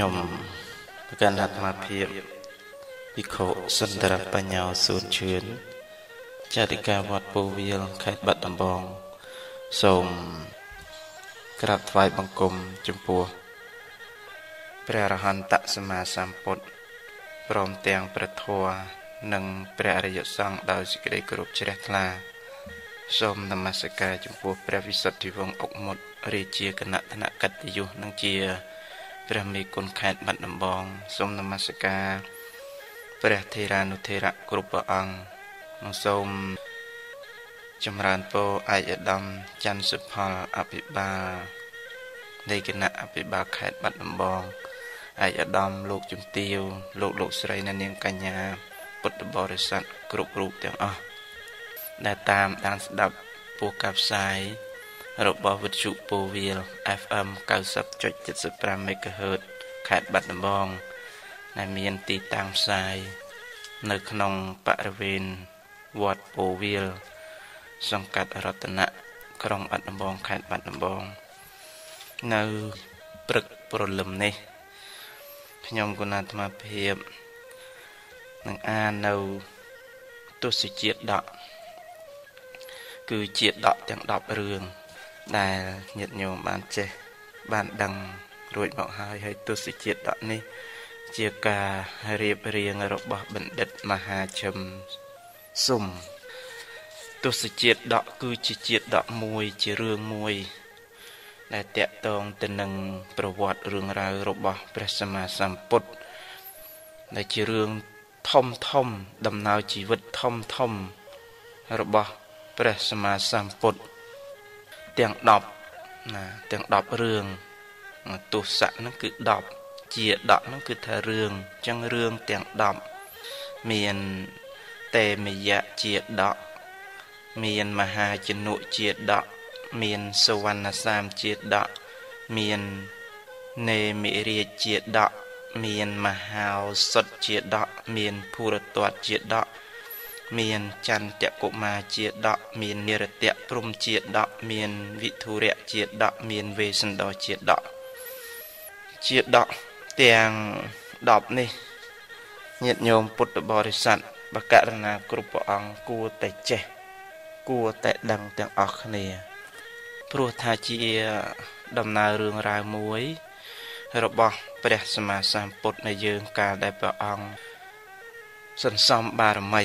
ខ្ញុំប្រកាន់អាត្មាភាពភិក្ខុសុន្ទរបញ្ញោសួនឈឿនចាតិកាវត្តពូវាលខេត្តបាត់ដំបងសូមក្រាបថ្វាយបង្គំចំពោះព្រះរហន្តសម្មាសម្ពុទ្ធព្រមទាំងព្រះធម៌និងព្រះអរិយសង្ឃដោយសេចក្តីគោរពជ្រះថ្លាសូមនមស្ការចំពោះព្រះវិសុទ្ធិវង្សអុកមុតរាជាគណៈធនកិត្តិយសនិងជា ព្រះមេគុណខេត្តបាត់ដំបងសូមនមស្ការព្រះធេរានុធេរៈគ្រប់ព្រះអង្គនិងសូមចម្រើនពរឯកឧត្តមច័ន្ទសុផលអភិបាលនៃគណៈអភិបាលខេត្តបាត់ដំបងឯកឧត្តមលោកជំទាវលោកលោកស្រីនិងនាងកញ្ញា ពុទ្ធបរិស័ទគ្រប់រូបទាំងអស់ដែលតាមដានស្ដាប់ពោះកាផ្សាយ របស់វិទ្យុពោវាល FM 90.75 MHz ខេត្តបាត់ដំបងដែលមានទីតាំងផ្សាយនៅក្នុងបរិវេណវត្តពោវាលសង្កាត់រតនៈក្រុងបាត់ដំបងខេត្តបាត់ដំបង នៅព្រឹកព្រលឹមនេះខ្ញុំគណៈអាត្មាភាពនឹងអាននៅទស្សជាតិដកគឺជាដកទាំង10រឿង ដែលញាតិញោមបានចេះបានដឹងរួចមកហើយហើយទស្សជាតិដកនេះ ជាការរៀបរៀងរបស់បណ្ឌិតមហាជឹមសុំទស្សជាតិដកគឺជាជាតិដកមួយជារឿងមួយ ដែលតកតងទៅនឹងប្រវត្តិរឿងរ៉ាវរបស់ព្រះសម្មាសម្ពុទ្ធដែលជារឿងធំធំ ដំណើរជីវិតធំធំ របស់ព្រះសម្មាសម្ពុទ្ធ ទាំង10ណាទាំង10រឿងទស្សៈហ្នឹងគឺ10ជា10ហ្នឹងគឺថារឿងអញ្ចឹងរឿងទាំង10មានតេមយៈជា10មានមហាជនុជា10មានសវណ្ណសាមជា10មាននេមិរាជជា10មានមហោសុតជា10មានភូរតតជា10 មានចន្ទកុមារជាដកមាននិរតៈព្រំជាដកមានវិធុរៈជាដកមានវេសន្តរជាដកជាដកទាំង10នេះញាតិញោមពុទ្ធបរិស័ទបកករណាគ្រប់ព្រះអង្គគួរតែចេះគួរតែដឹងទាំងអស់គ្នាព្រោះថាជាដំណើររឿងរ៉ាវមួយ របស់ព្រះសម្មាសម្ពុទ្ធនៃយើងកាលដែលព្រះអង្គសន្សំបារមី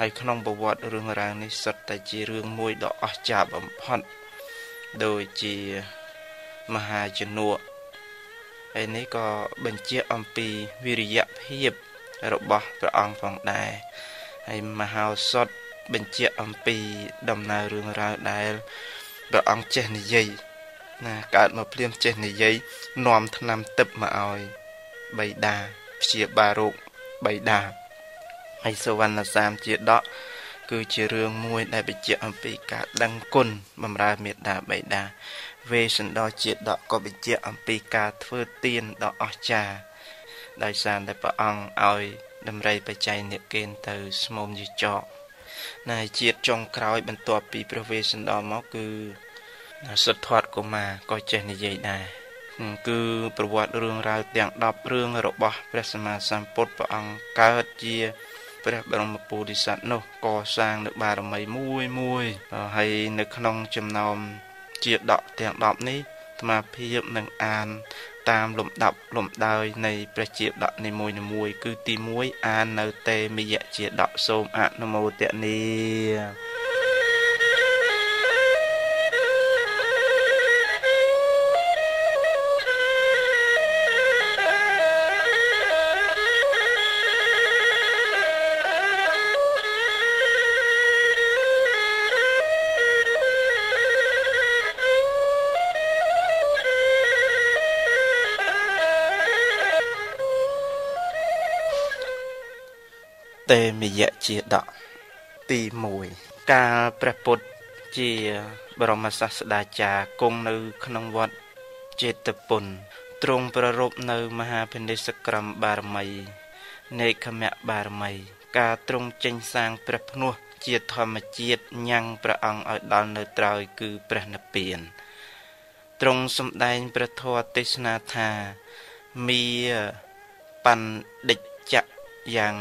ហើយក្នុងប្រវត្តិរឿងរ៉ាវនេះសុទ្ធតែជារឿងមួយដ៏អស្ចារ្យបំផុតដូចជាមហាជំនួហើយនេះក៏បញ្ជាក់អំពីវិរិយភាពរបស់ព្រះអង្គផងដែរហើយមហោសថបញ្ជាក់អំពីដំណើររឿងរ៉ាវដែលព្រះអង្គចេះនិយាយណាកើតមកភ្លាមចេះនិយាយនាំឆ្នាំទឹកមកឲ្យបៃតាព្យាបាលរោគបៃតា ហើយសវណ្ណសាមជាដកគឺជារឿងមួយដែលបញ្ជាក់អំពីការដឹងគុណបម្រើមេត្តាបិតាវេសន្តរជាដកក៏បញ្ជាក់អំពីការធ្វើទានដ៏អស្ចារ្យដោយសារតែព្រះអង្គឲ្យដំរីបច្ច័យនិកេនទៅស្មុំយចកណែជាតិចុងក្រោយ បន្ទាប់ពីព្រះវេសន្តរមកគឺសុទ្ធធាត់កុមារក៏ចេះនិយាយដែរគឺប្រវត្តិរឿងរ៉ាវទាំង10រឿងរបស់ព្រះសម្មាសម្ពុទ្ធព្រះអង្គកើតជា ព្រះបរមពុទ្ធិសត្វនោះកសាងនៅបារមីមួយមួយហើយនៅក្នុងចំណោមជាដកទាំង10នេះអាត្មាភាពនឹងអាន តាមលំដាប់លំដោយនៃព្រះជាដកនីមួយៗគឺទី1អាននៅតេមយៈជាដកសូមអនុមោទនា តេមយៈជាដកទី1កាលព្រះពុទ្ធជាបរមសាស្តាចារ្យគង់នៅក្នុងវត្តចេតពុនទ្រង់ប្ររពនៅមហាភិនិសក្រមបារមីនេខមៈបារមី ការទ្រង់ចេញសាងព្រះភ្នោះជាធម្មជាតិញ៉ាំងព្រះអង្គឲ្យដល់នៅត្រើយគឺព្រះនិព្វានទ្រង់សម្ដែងព្រះធម៌ទេសនាថាមីបណ្ឌិច្ចៈយ៉ាង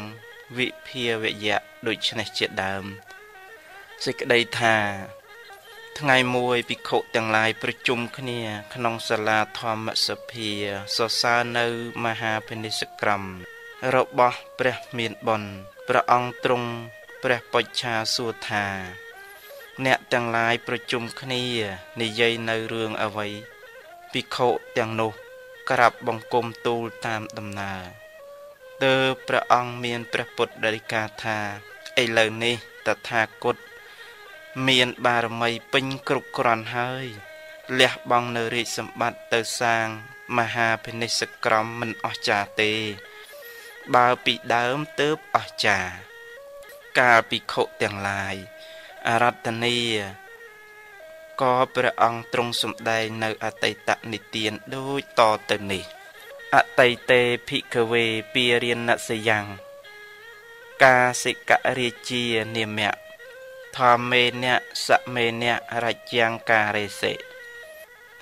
វិភាវយៈដូចនេះជាដើមសេចក្តីថា ថ្ងៃមួយភិក្ខុទាំងឡាយប្រជុំគ្នា ក្នុងសាលាធម្មសភាសរសើរនៅមហាពនិសក្រមរបស់ព្រះមានបុណ្យព្រះអង្គទ្រង់ព្រះបច្ឆាសួរថា អ្នកទាំងឡាយប្រជុំគ្នា និយាយនៅរឿងអ្វីភិក្ខុទាំងនោះ ក្រាបបង្គំទូលតាមដំណើរ ទើបព្រះអង្គមានព្រះពុទ្ធដីកាថាឥឡូវនេះតថាគតមានបារមីពេញគ្រប់គ្រាន់ហើយលះបង់នៅរាជសម្បត្តិទៅសាងមហាភិនិសក្រមមិនអស្ចារ្យទេ បើពីដើមទើបអស្ចារ្យកាលភិក្ខុទាំងឡាយអរតនីក៏ព្រះអង្គទ្រង់សម្ដែងនៅអតីតនិទានដូចតទៅនេះ អតីតេភិក្ខវេពីរិណសយ៉ាង កាសិករាជានិមៈធម្មេនៈសមេនៈរជាងការេសេ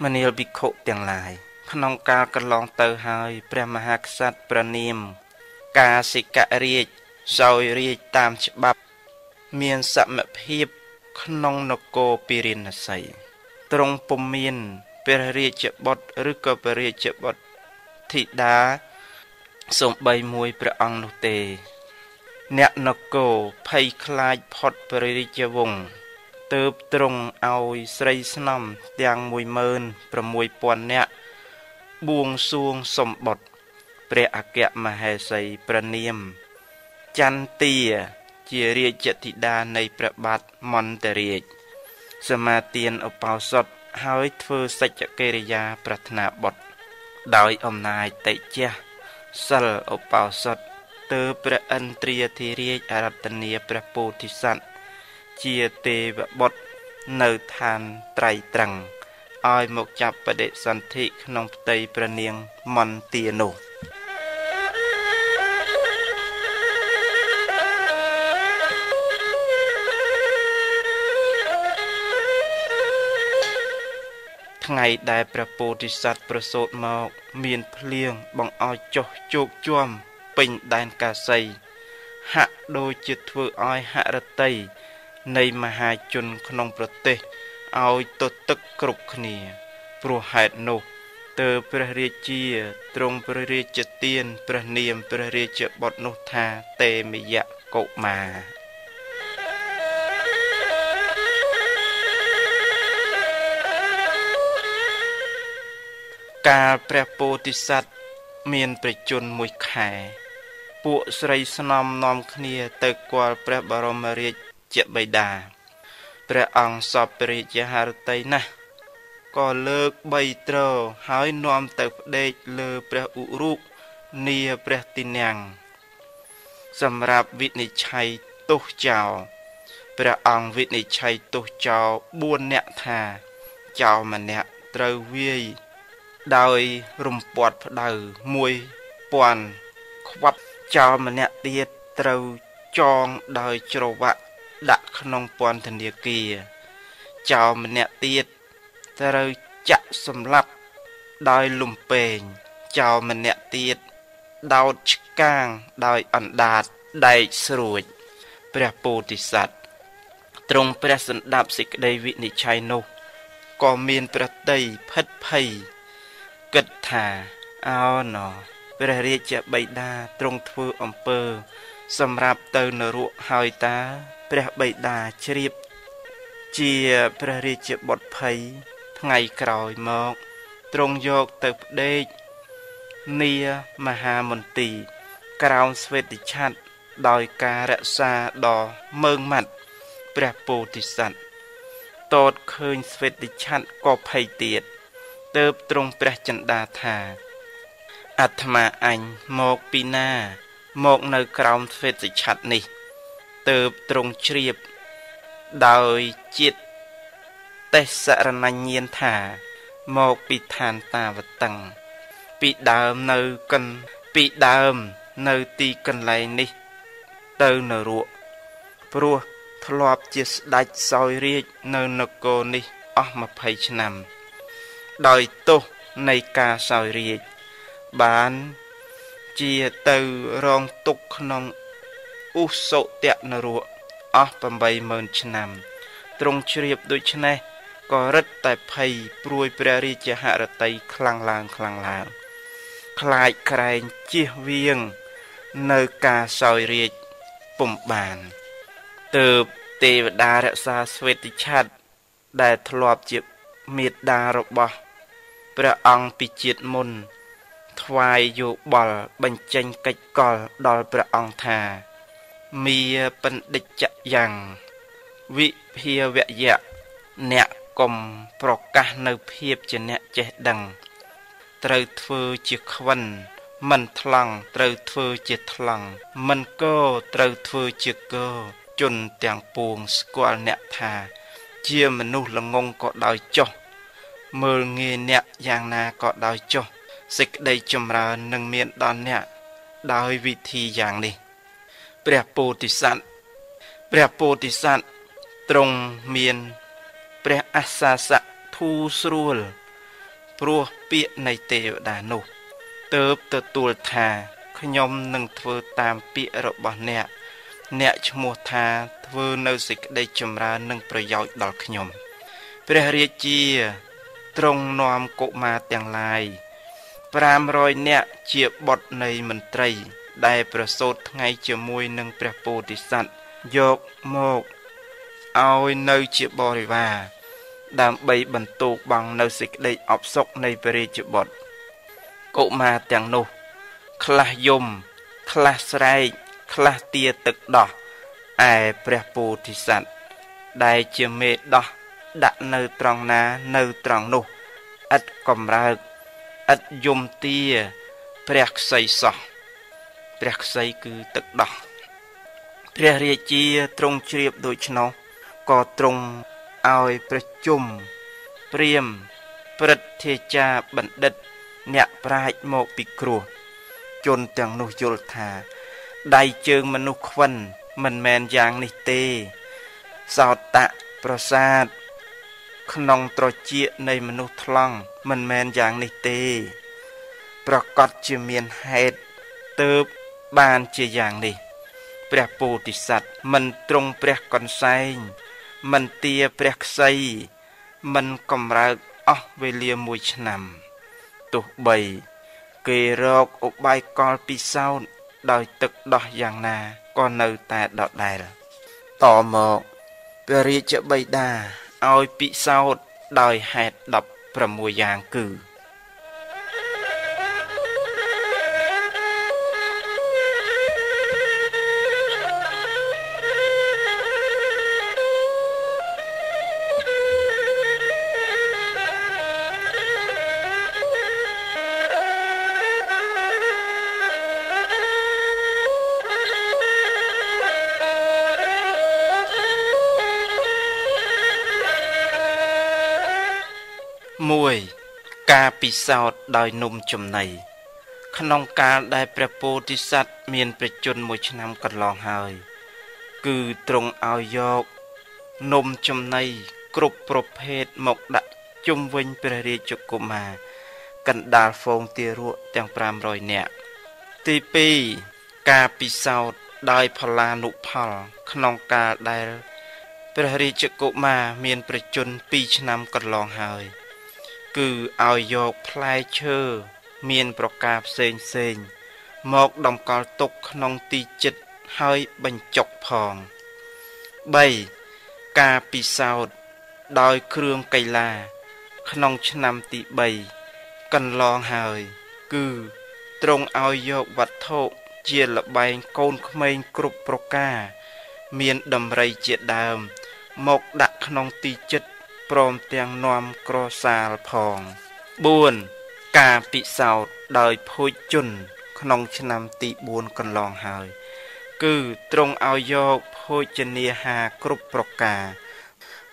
មនាលភិក្ខុទាំងឡាយ ក្នុងកាលកន្លងទៅហើយព្រះមហាក្សត្រប្រណីម កាសិករាជសោយរាជតាមច្បាប់ មានសមភាពក្នុងនគរពិរិណសីទ្រង់ពុំមានព្រះរាជបុត្រឬក៏ព្រះរាជបុត្រ ធីតាសំបីមួយព្រះអង្គនោះទេ អ្នកនគរភ័យខ្លាចផុតព្រះរាជវង្សទើបទ្រង់ឲ្យស្រីស្នំទាំង16000នាក់បួងសួងសំបុត្រព្រះអគ្គមហេសីប្រនាម ចន្ទាជារាជธิតានៃព្រះបាទមន្តរាជសមាទានឧបោសថហើយធ្វើសច្ចកិរិយាប្រាថ្នាបុត្រ ដោយអំណាចតេជះសិលឧបោសថទើព្រះឥន្ទ្រាធិរាជអរតនីព្រះពោធិសត្វជាទេវបុត្រនៅឋានត្រៃត្រឹងឲ្យមកចាប់បដិសន្ធិក្នុងផ្ទៃព្រះនាងមន្ទានោះ ថ្ងៃដែលព្រះពោធិសត្វប្រសូតមក មានភ្លៀងបង្អោយចុះជោកជាំពេញដែនកាសីហាក់ដូចជាធ្វើឲ្យហរតីនៃមហាជនក្នុងប្រទេសឲ្យទទឹកគ្រប់គ្នាព្រោះហេតុនោះទើបព្រះរាជាទ្រង់ព្រះរាជទានព្រះនាមព្រះរាជបុត្រនោះថាតេមយៈកុមារ កាលព្រះពោធិសត្វមានប្រជជនមួយខែ ពួកស្រីស្នំនាំគ្នាទៅគាល់ព្រះបរមរាជជាបិតាព្រះអង្គសពព្រះរាជហឫទ័យណាស់ក៏លើកបីត្រហើយនាំទៅផ្ដេកលើព្រះឧរុនីព្រះទីនាំងសម្រាប់វិនិច្ឆ័យទោសចោលព្រះអង្គវិនិច្ឆ័យទោសចោល4នាក់ថាចោលម្នាក់ត្រូវវាយ ដោយរំពាត់ផ្ដៅ1000ខ្វាប់ចោលម្នាក់ទៀតត្រូវចងដោយច្រវាក់ដាក់ក្នុងពន្ធនាគារចោលម្នាក់ទៀតត្រូវចាក់សម្លាប់ដោយលំពេងចោលម្នាក់ទៀតដោតឆ្កាងដោយអណ្ដាតដែកស្រួចព្រះពោធិសត្វទ្រង់ព្រះសន្តាប់សេចក្តីវិនិច្ឆ័យនោះក៏មានព្រះតីផិតភ័យ គិតថាអោណោព្រះរាជបិតាទ្រង់ធ្វើអំពើ សម្រាប់ទៅនរកហើយតា ព្រះបិតាជ្រាប ជាព្រះរាជបុត្រភ័យថ្ងៃក្រោយមកទ្រង់យកទៅផ្ដេកនីមហាមន្ទីរក្រោមស្វេតឆ័ត្រដោយការរក្សាដ៏មើងម៉ាត់ព្រះពោធិសត្វតតឃើញស្វេតឆ័ត្រក៏ភ័យទៀត ទើបទ្រង់ព្រះចិន្តាថាអាត្មាអញមកពីណា មកនៅក្រោមស្វេតឆ័ត្រនេះទើបទ្រង់ជ្រាប ដោយជាតិទេសរណញ្ញាណថាមកពីឋានតាវតឹង ពីដើមនៅកិនពីដើមនៅទីកន្លែងនេះ ទៅនរកព្រោះធ្លាប់ជាស្ដេចសោយរាជនៅនគរនេះអស់20ឆ្នាំ ដោយទោសនៃការសោយរាជបានជាទៅរងទុកក្នុងឧសុតៈនរៈអស់80000ឆ្នាំទ្រង់ជ្រាបដូច្នេះក៏រឹតតែភ័យព្រួយព្រះរាជហឫទ័យខ្លាំងឡើងខ្លាំងឡើងខ្លាចក្រែងជៀសវាង នៅការសោយរាជពុំបានទើបទេវតារក្សាស្វេតិឆ័ត្រដែលធ្លាប់ជាមេត្តារបស់ ព្រះអង្គពីជាតិមុន ថ្វាយយោបល់បញ្ចេញកិច្ចកលដល់ព្រះអង្គថាមីបណ្ឌិច្ចយ៉ាងវិភាវយៈអ្នកកុំប្រកាសនៅភាពជាអ្នកចេះដឹង ត្រូវធ្វើជាខ្វិនមិនថ្លង់ត្រូវធ្វើជាថ្លង់មិនកោត្រូវធ្វើជាកោជនទាំងពួងស្គាល់អ្នកថា ជាមនុស្សល្ងងក៏ដោយចុះ មើលងាយអ្នកយ៉ាងណាក៏ដោយចុះសេចក្តីចម្រើននឹងមានដល់អ្នកដោយវិធីយ៉ាងនេះព្រះពោធិសត្វព្រះពោធិសត្វទ្រង់មានព្រះអសាសៈធូរស្រួល ព្រោះពាក្យនៃទេវតានោះទៅទទួលថាខ្ញុំនឹងធ្វើតាមពាក្យរបស់អ្នកអ្នកឈ្មោះថាធ្វើនៅសេចក្តីចម្រើននិងប្រយោជន៍ដល់ខ្ញុំ ព្រះរាជា ទ្រង់នាំកុមារទាំងឡាយ500នាក់ជាបុត្រនៃមន្ត្រី ដែលប្រសូតថ្ងៃជាមួយនឹងព្រះពោធិសត្វយកមកឲ្យនៅជាបរិវារដើម្បីបន្ទោបង់នៅសេចក្តីអបសុខនៃព្រះរាជបុត្រកុមារទាំងនោះ ខ្លះយំ ខ្លះស្រែកខ្លះទាទឹកដោះឯព្រះពោធិសត្វដែលជាមេដោះ ដាក់នៅត្រង់ណានៅត្រង់នោះឥតកំរើកឥតយំទាព្រះខ្សីសោះព្រះខ្សីគឺទឹកដោះព្រះរាជាទ្រង់ជ្រាបដូច្នោះក៏ទ្រង់ឲ្យប្រជុំព្រាមព្រឹទ្ធាចារបណ្ឌិត អ្នកប្រាជ្ញមកពីគ្រោះជនទាំងនោះយល់ថា ដៃជើងមនុស្សខ្វិនមិនមែនយ៉ាងនេះទេសោតៈប្រសាទ ក្នុងត្រចៀកនៃមនុស្សថ្លង់មិនមែនយ៉ាងនេះទេ ប្រកាសជាមានហេតុទៅបានជាយ៉ាងនេះព្រះពោធិសត្វមិនទ្រង់ព្រះកន្សែង មិនទាព្រះខ្សី មិនកំរើកអស់វេលាមួយឆ្នាំទោះបីគេរកឧបាយកលពិសោធន៍ដោយទឹកដោះយ៉ាងណាក៏នៅតែដដែលតមកព្រះរាជបិតា ឲ្យពិសោធន៍ដោយហេតុ16យ៉ាងគឺ ពិសោធន៍ដោយនំចំណីក្នុងកាលដែលព្រះពោធិសត្វមានប្រជជនមួយឆ្នាំកន្លងហើយ គឺទ្រង់ឲ្យយកនំចំណីគ្រប់ប្រភេទមកដាក់ជុំវិញព្រះរាជកុមារកណ្ដាលហ្វូងទារកទាំង500នាក់ទី2ការពិសោធន៍ដោយផលានុផល ក្នុងកាលដែលព្រះរាជកុមារមានប្រជជន2ឆ្នាំកន្លងហើយ គឺឲ្យយកផ្លែឈើមានប្រការផ្សេងផ្សេងមកតម្កល់ទុកក្នុងទីចិត្តហើយបញ្ចុកផង3ការពិសោធន៍ដោយគ្រឿងកៃឡា ក្នុងឆ្នាំទី3កន្លងហើយ គឺទ្រង់ឲ្យយកវត្ថុជាលបែងកូនក្មេងគ្រប់ប្រការ មានដំរីជាដើម មកដាក់ក្នុងទីចិត្ត ព្រមទាំងនាំក្រសាលផង4ការពិសោធន៍ដោយភួចជន ក្នុងឆ្នាំទី4កន្លងហើយ គឺទ្រង់ឲ្យយកភោជនាហារគ្រប់ប្រការ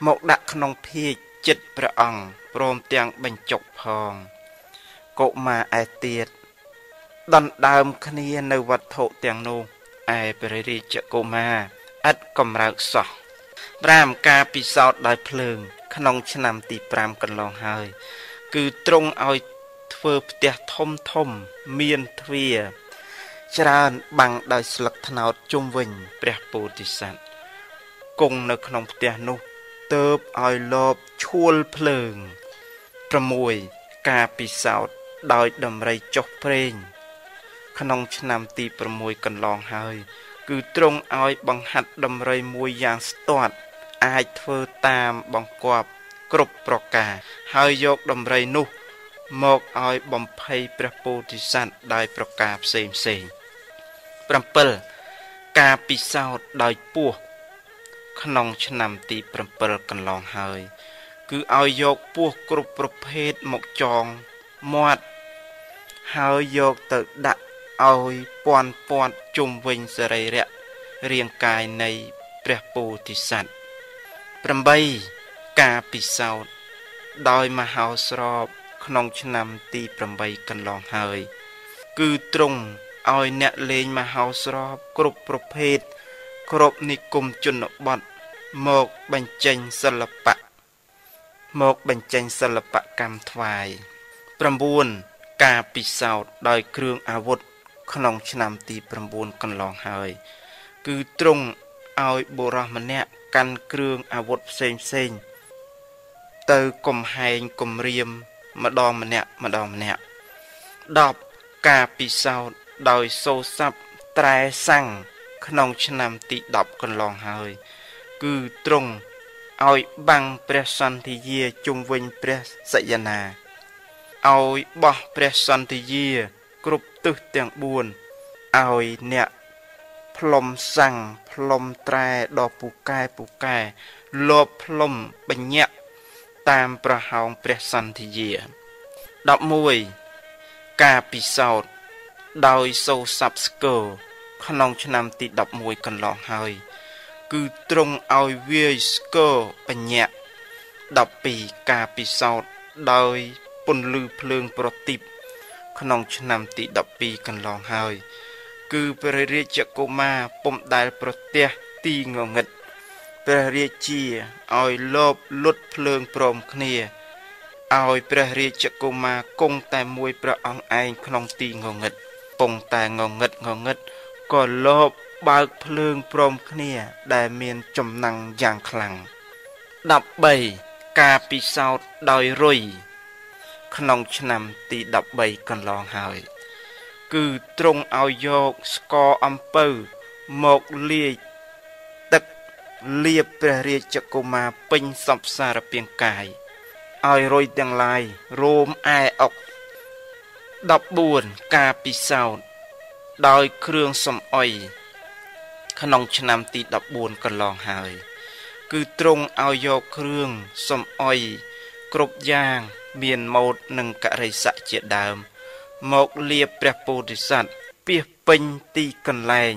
មកដាក់ក្នុងភាជចិត្តព្រះអង្គព្រមទាំងបញ្ចុកផងកុមារឯទៀតដណ្ដើមគ្នានៅវត្ថុទាំងនោះឯព្រះរាជកុមារឥតកំរើកសោះ5ការពិសោធន៍ដោយភ្លើង ក្នុងឆ្នាំទី5កន្លងហើយ គឺទ្រង់ឲ្យធ្ធ្វើផ្ទះធំធំមានទ្វារច្រើនបាំងដោយស្លឹកត្នោតជុំវិញព្រះពោធិសត្វគង់នៅក្នុងផ្ទះនោះទៅបឲ្យលបឈួលភ្លើង6ការពិសោធន៍ដោយដំរីចុះព្រេងក្នុងឆ្នាំទី6កន្លងហើយ គឺទ្រង់ឲ្យបង្ហាត់ដំរីមួយយ៉ាងស្ទាត់ អាចធ្វើតាមបង្គាប់គ្រប់ប្រការ ហើយយកដំរីនោះ មកឲ្យបំភ័យព្រះពោធិសត្វដោយប្រការផ្សេងផ្សេង7ការពិសោធន៍ដោយពស់ក្នុងឆ្នាំទី7កន្លងហើយ គឺឲ្យយកពស់គ្រប់ប្រភេទមកចងមាត់ហើយយកទៅដាក់ឲ្យពាន់ពាត់ជុំវិញសរីរៈរាងកាយនៃព្រះពោធិសត្វ 8ការពិសោធន៍ដោយមហោស្រពក្នុងឆ្នាំទី8កន្លងហើយ គឺទ្រង់ឲ្យអ្នកលេងមហោស្រពគ្រប់ប្រភេទគ្រប់និគមជនបទមកបញ្ចេញសិល្បៈមកបញ្ចេញសិល្បកម្មថ្វាយ9ការពិសោធន៍ដោយគ្រឿងអាវុធក្នុងឆ្នាំទី9កន្លងហើយ គឺទ្រង់ឲ្យបុរសម្នាក់ កាន់គ្រឿងអាវុធផ្សេងផ្សេងទៅកំហែងគំរាមម្ដងម្នាក់ម្ដងម្នាក់10ការពិសោធន៍ដោយសូរស័ព្ទត្រែសាំងក្នុងឆ្នាំទី10កន្លងហើយ គឺទ្រង់ឲ្យបាំងព្រះសន្តិយាជុំវិញព្រះសយនាឲ្យបោះព្រះសន្តិយា គ្រប់ទិសទាំង4ឲ្យអ្នកផ្លុំសាំង ផ្លុំត្រែដ៏ពូកែពូកែលបផ្លុំបញ្ញក់តាមប្រហោងព្រះសន្តិយា11ការពិសោធន៍ដោយសូរស័ព្ទស្គរក្នុងឆ្នាំទី11កន្លងហើយ គឺទ្រង់ឲ្យវាយស្គរបញ្ញាក់12ការពិសោធន៍ដោយពន្លឺភ្លើងប្រទីបក្នុងឆ្នាំទី12កន្លងហើយ គឺព្រះរាជកុមារពុំដែលប្រទះទីងងឹតព្រះរាជាឲ្យលបលុតភ្លើងព្រមគ្នាឲ្យព្រះរាជកុមារគង់តែមួយព្រះអង្គឯងក្នុងទីងងឹតពងតែងងឹតងងឹតក៏លបបើកភ្លើងព្រមគ្នា ដែលមានចំណាំងយ៉ាងខ្លាំង13ការពិសោធន៍ដោយរុយក្នុងឆ្នាំទី13កន្លងហើយ គឺទ្រង់ឲ្យយកស្ករអំពៅមកលាយទឹកលាបព្រះរាជកុមារពេញសពសារពាង្គកាយឲ្យរុយទាំងឡាយរោមឯអុក14ការពិសោធន៍ដោយគ្រឿងសំអុយក្នុងឆ្នាំទី14កន្លងហើយ គឺទ្រង់ឲ្យយកគ្រឿងសំអុយគ្រប់យ៉ាង មានម៉ូតនិងករិស័កជាដើម មកលាបព្រះពោធិសត្វពីពេញទីកន្លែង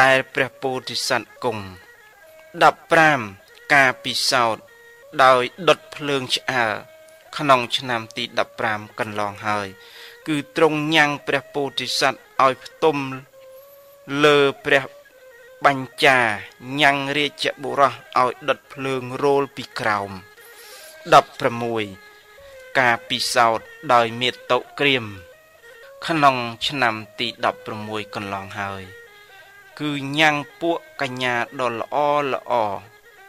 ដែលព្រះពោធិសត្វគង់15ការពិសោធន៍ដោយដុតភ្លើងឆ្អើក្នុងឆ្នាំទី15កន្លងហើយ គឺទ្រង់ញ៉ាំងព្រះពោធិសត្វឲ្យផ្ទុំលើព្រះបញ្ចាញ៉ាំងរាជបុរសឲ្យដុតភ្លើងរោលពីក្រោម16 ការពិសោធន៍ដោយមេត្តុក្រៀមក្នុងឆ្នាំទី16កន្លងហើយ គឺញ៉ាំងពួកកញ្ញាដ៏ល្អល្អ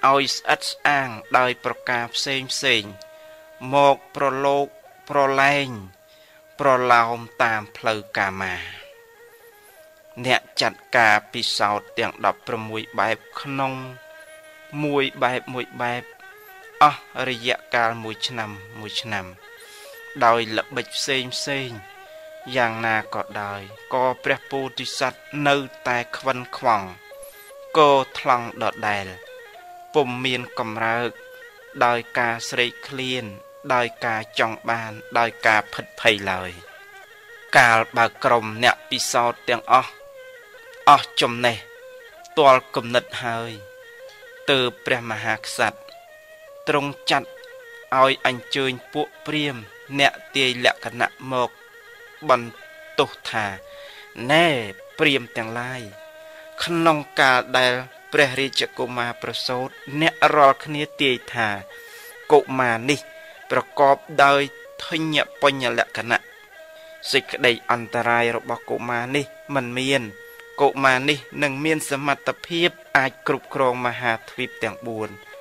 ឲ្យស្អិតស្អាងដោយប្រការផ្សេងផ្សេងមកប្រឡូកប្រឡែង ប្រឡោមតាមផ្លូវកាមា អ្នកចាត់ការពិសោធន៍ទាំង16បែបក្នុងមួយបែបមួយបែប អស់រយៈកាលមួយឆ្នាំមួយឆ្នាំ ដោយល្បិចផ្សេងផ្សេងយ៉ាងណាក៏ដោយក៏ព្រះពោធិសត្វនៅតែខ្វិនខ្វងកោថ្លង់ដដែលពុំមានកំរើក ដោយការស្រេកឃ្លាន ដោយការចង់បាន ដោយការផិតភ័យឡើយ កាលបើក្រុមអ្នកពិសោធន៍ទាំងអស់អស់ចំណេះទាល់គំនិតហើយទើបព្រះមហាក្សត្រ ទ្រង់ចាត់ឲ្យអញ្ជើញពួកព្រាមអ្នកទាយលក្ខណៈមកបន្ទោសថាណែព្រាមទាំងឡាយក្នុងកាលដែលព្រះរាជកុមារប្រសូតអ្នករាល់គ្នាទាយថាកុមារនេះប្រកបដោយធញ្ញបញ្ញលក្ខណៈសេចក្តីអន្តរាយរបស់កុមារនេះមិនមានកុមារនេះនឹងមានសមត្ថភាពអាចគ្រប់គ្រងមហាទ្វីបទាំង4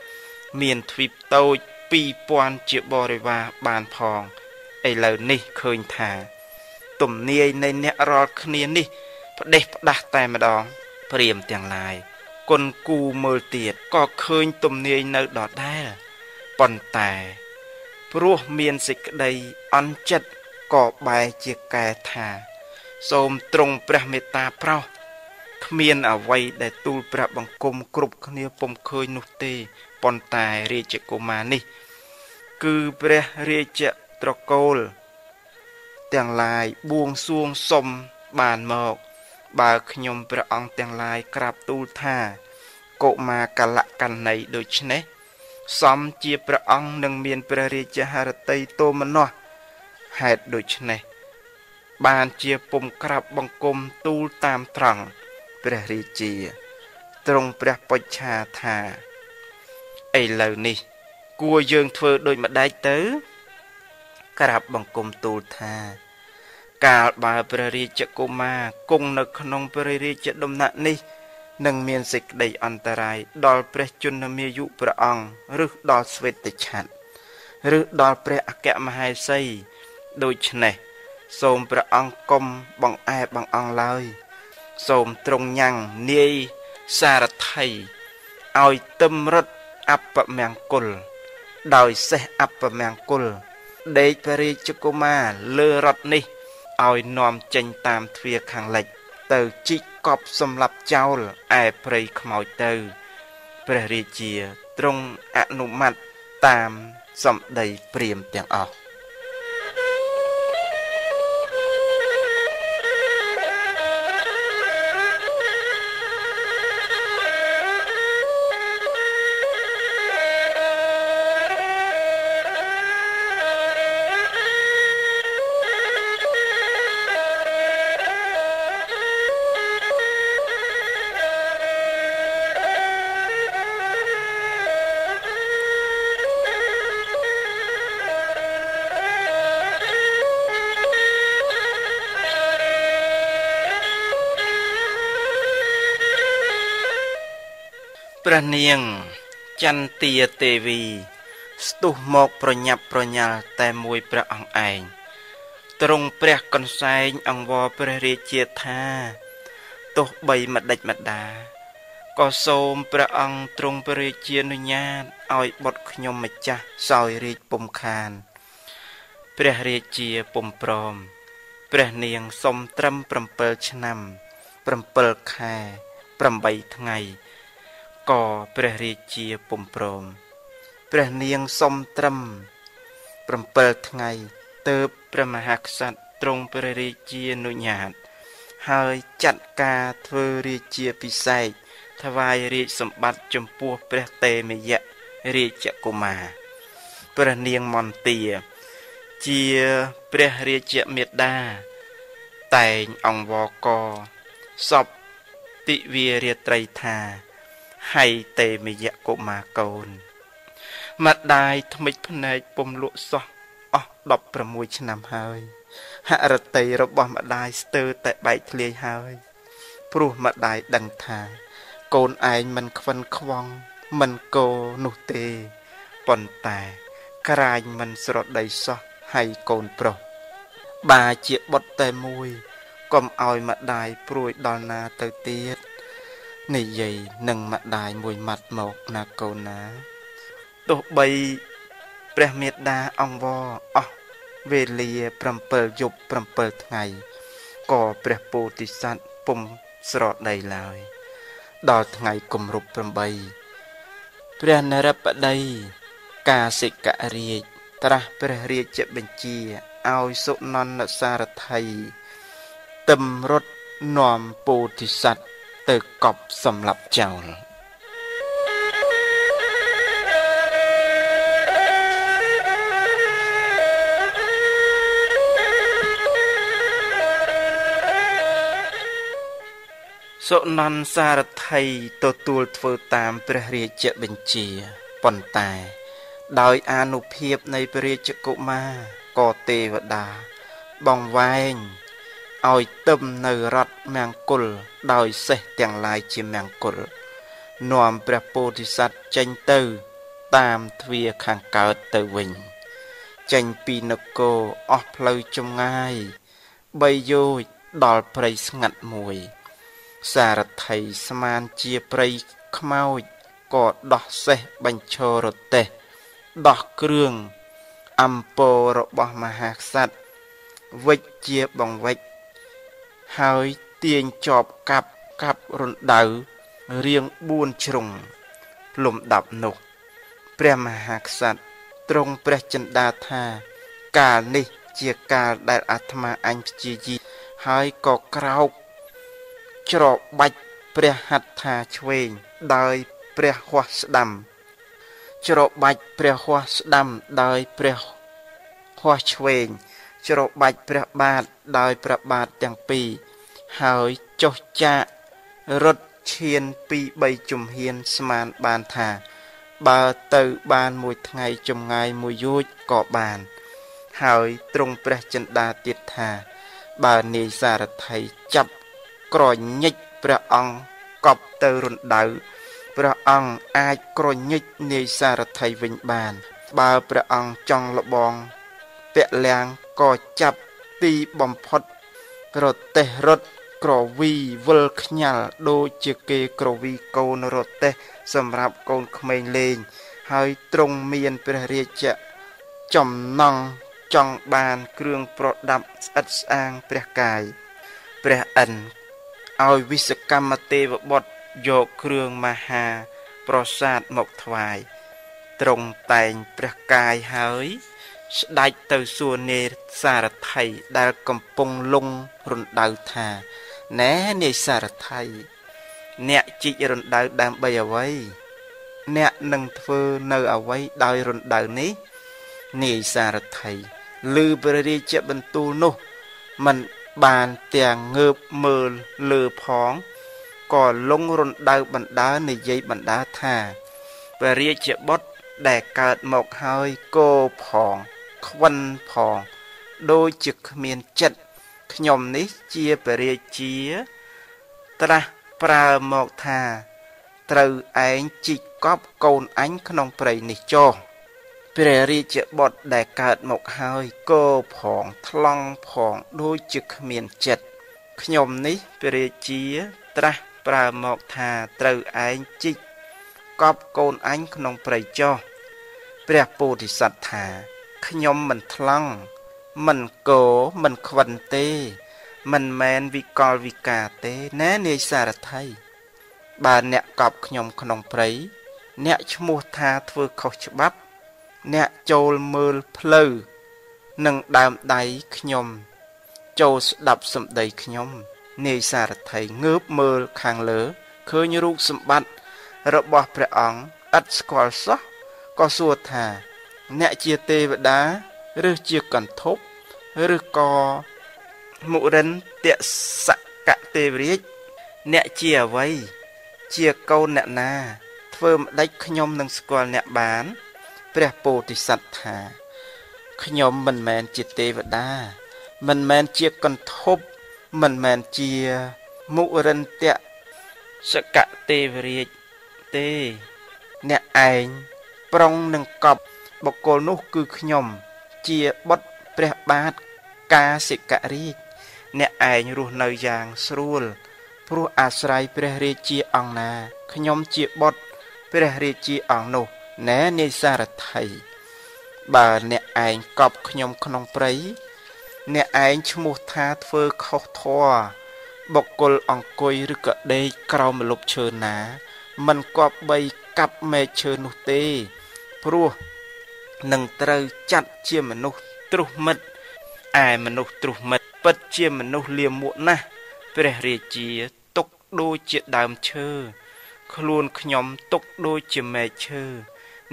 មានទ្វីបតូច2000ជាបរិវារបានផងឥឡូវនេះឃើញថា ទំនាយនៃអ្នករាល់គ្នានេះ ផ្ដេសផ្ដាស់តែម្ដងព្រាមទាំងឡាយគុណគូមើលទៀតក៏ឃើញទំនាយនៅដដែលប៉ុន្តែ ព្រោះមានសេចក្តីអន់ចិត្តក៏បែរជាកែថា សូមទ្រង់ព្រះមេត្តាប្រោសគ្មានអ្វីដែលទូលព្រះបង្គំគ្រប់គ្នាពុំឃើញនោះទេ ប៉ុន្តែរាជកុមារនេះ គឺព្រះរាជត្រកូល ទាំងឡាយបួងសួងសុំបានមក បើខ្ញុំព្រះអង្គទាំងឡាយក្រាបទូលថាកុមារកលកណីដូច្នេះសំជាព្រះអង្គនឹងមានព្រះរាជហឫទ័យទោមនស្សហេតុដូច្នេះបានជាពុំក្រាបបង្គំទូលតាមត្រង់ព្រះរាជាទ្រង់ព្រះពុច្ឆាថា ឥឡូវនេះ គួរយើងធ្វើដូចម្ដេចទៅក្រាបបង្គំទូលថា កាលបើព្រះរាជកុមារគង់នៅក្នុងព្រះរាជដំណាក់នេះនឹងមានសេចក្តីអន្តរាយដល់ព្រះជន្មាយុព្រះអង្គឬដល់ស្វេតឆ័ត្រឬដល់ព្រះអគ្គមហេសីដូច្នេះសូមព្រះអង្គកុំបង្អែបង្អង់ឡើយ សូមទ្រង់ញ៉ាំងនាយសារថីឲ្យទឹមរត់ អបមង្គល ដោយសេះអបមង្គលដេកព្រះរាជកុមារលើរត់នេះឲ្យនាំចេញតាមទ្វារខាងលិច ទៅជីកកប់សម្រាប់ចោលឯព្រៃខ្មោចទៅព្រះរាជាទ្រង់អនុម័តតាមសម្ដីព្រាមទាំងអស់ ព្រះនាងចន្ទាទេវី ស្ទុះមកប្រញាប់ប្រញាល់តែមួយព្រះអង្គឯងទ្រង់ព្រះកន្សែងអង្វរព្រះរាជាថាទោះបីម្ដេចម្ដាក៏សូមព្រះអង្គទ្រង់ព្រះរាជានុញ្ញាតឲ្យបុត្រខ្ញុំម្ចាស់សោយរាជពុំខាន ព្រះរាជាពុំព្រម ព្រះនាងសុំត្រឹម7ឆ្នាំ7ខែ8ថ្ងៃ ក៏ព្រះរាជាពុំព្រមព្រះនាងសុំត្រឹម7ថ្ងៃទើបព្រះមហាក្សត្រទ្រង់ព្រះរាជានុញ្ញាត ហើយចាត់ការធ្វើរាជាពិសេសថ្វាយរាជសម្បត្តិចំពោះព្រះតេមយៈរាជកុមារព្រះនាងមន្ទា ជាព្រះរាជមេដាតែងអង្វរកសពទិវារាត្រីថា ហៃតេមយៈកុមារកូនម្ដាយថ្មិចភ្នែកពុំលក់សោះអស់16ឆ្នាំហើយហរតីរបស់ម្ដាយស្ទើរតែបែកធ្លាយហើយព្រោះម្ដាយដឹងថា កូនឯងមិនខ្វិនខ្វងមិនកោនោះទេប៉ុន្តែ ក្រាញមិនស្រដីសោះហើយកូនប្រុសបាជាបុតតែមួយកុំឲ្យម្ដាយព្រួយដល់ណាទៅទៀត និយាយនឹងម្ដាយមួយម៉ាត់មកណាកូនណាទោះបីព្រះមេត្តាអង្វរអស់វេលា7យប់7ថ្ងៃក៏ព្រះពោធិសត្វពុំស្រដីឡើយ ដល់ថ្ងៃគម្រប់8ព្រះនរបតីកាសិករាជត្រាស់ព្រះរាជបញ្ជាឲ្យសុនន្ទសារថីទឹមរត់នាំពោធិសត្វ ទៅកប់សម្លាប់ចោលសុនន្ទសារថីទទួលធ្វើតាមព្រះរាជបញ្ជាប៉ុន្តែ ដោយអានុភាពនៃព្រះរាជកុមារក៏ទេវតាបងវែង ឲ្យទឹមនៅរត់មង្គលដោយសេះទាំងឡាយជាមង្គលនាំព្រះពោធិសត្វចេញទៅ តាមទ្វារខាងកើតទៅវិញ ចេញពីនគរអស់ផ្លូវចម្ងាយបីយោជដល់ព្រៃស្ងាត់មួយ សារថីស្មានជាព្រៃខ្មោចក៏ដោះសេះបញ្ឈររទេះដោះគ្រឿងអំពររបស់មហាក្សត្រវិជ្ជាបង្វិច ហើយទាញជាប់កាប់កាប់រណ្ដៅរៀង4ជ្រុងលំដាប់នោះ ព្រះមហាក្សត្រទ្រង់ព្រះចិន្តាថា កាលនេះជាកាលដែលអាត្មាអញព្យាយាមហើយក៏ក្រោកច្របាច់ព្រះហត្ថាឆ្វេងដោយព្រះហស្ស្ដាំ ច្របាច់ព្រះហស្ស្ដាំដោយព្រះហស្ឆ្វេង ច្របាច់ព្រះបាទដោយព្រះបាទទាំងពីរហើយចុះចាករត់ឈានពី3ជំហានស្មានបានថា បើទៅបានមួយថ្ងៃចម្ងាយមួយយោជក៏បាន ហើយទ្រង់ព្រះចិន្តាទៀតថា បើនាយសារថីចាប់ក្រញិចព្រះអង្គកប់ទៅរណ្ដៅព្រះអង្គអាចក្រញិចនាយសារថីវិញបាន បើព្រះអង្គចង់លបង ពលលៀងក៏ចាប់ទីបំផុតរទេះរត់ក្រវីវិលខ្ញាល់ដូចជាគេក្រវីកូនរទេះសម្រាប់កូនក្មេងលេង ហើយទ្រង់មានព្រះរាជចំណងចង់បានគ្រឿងប្រដាប់ស្អិតស្អាងព្រះកាយព្រះអិនឲ្យវិសកម្មទេវបុត្រយកគ្រឿងមហា ប្រសាទមកថ្វាយទ្រង់តែងព្រះកាយហើយ ស្ដេចទៅសួរនេសារថៃដែលកំពុងលងរណ្ដៅថាណែនាយសារថៃអ្នកជីករណ្ដៅដើម្បីអ្វីអ្នកនឹងធ្វើនៅអ្វីដោយរណ្ដៅនេះនាយសារថៃឮព្រះរាជបន្ទូលនោះមិនបានទាំងងើបមើលលើផងក៏លងរណ្ដៅបណ្ដានិយាយបណ្ដាថាព្រះរាជបុត្រដែលកើតមកហើយគោផង ខ្វិនផង ដូចជាគ្មានចិត្តខ្ញុំនេះជាពរាជា ត្រាស់ប្រើមកថា ត្រូវឯងជីកកប់កូនអញក្នុងព្រៃនេះចុះព្រះរាជបុត្រដែលកើតមកហើយគោផងថ្លង់ផងដូចជាគ្មានចិត្តខ្ញុំនេះព្រះរាជា ត្រាស់ប្រើមកថាត្រូវឯងជីកកប់កូនអញក្នុងព្រៃចុះព្រះពោធិសត្វថា ខ្ញុំមិនថ្លង់មិនកោមិនខ្វិនទេ មិនមែនវិកលវិការទេណែនាយសារថៃបើអ្នកកប់ខ្ញុំក្នុងព្រៃអ្នកឈ្មោះថាធ្វើខុសច្បាប់ អ្នកចូលមើលផ្លូវនឹងដើមដៃខ្ញុំ ចូលស្ដាប់សម្ដីខ្ញុំ នាយសារថៃងើបមើលខាងលើឃើញរូបសម្បត្តិរបស់ព្រះអង្គឥតស្គាល់សោះក៏សួរថា អ្នកជាទេវតាឬជាកន្ធប់ឬក៏មុរិនតសកទេវរាជអ្នកជាអ្វី ជាកូនអ្នកណា ធ្វើម្ដេចខ្ញុំនឹងស្គាល់អ្នកបាន ព្រះពោធិសត្វថាខ្ញុំមិនមែនជាទេវតា មិនមែនជាកន្ធប់មិនមែនជាមុរិនតសកទេវរាជទេ អ្នកឯងប្រុងនឹងកប់ បកគលនោះគឺខ្ញុំ ជាបុត្រព្រះបាទកាសិករាជអ្នកឯងរស់នៅយ៉ាងស្រួល ព្រោះអាស្រ័យព្រះរាជាអង្គណា ខ្ញុំជាបុត្រព្រះរាជាអង្គនោះណែនាយសារថៃបើអ្នកឯងកប់ខ្ញុំក្នុងព្រៃអ្នកឯងឈ្មោះថាធ្វើខុសធម៌បុគ្គលអង្គុយឬក៏ដេកក្រោមម្លប់ឈើណា មិនគប្បីកាប់មែកឈើនោះទេ ព្រោះ នឹងត្រូវចាត់ជាមនុស្សទ្រុះមិត្តឯមនុស្សទ្រុះមិត្តពិតជាមនុស្សលាមកណាស់ព្រះរាជាទុកដូចជាដើមឈើខ្លួនខ្ញុំទុកដូចជាមែកឈើ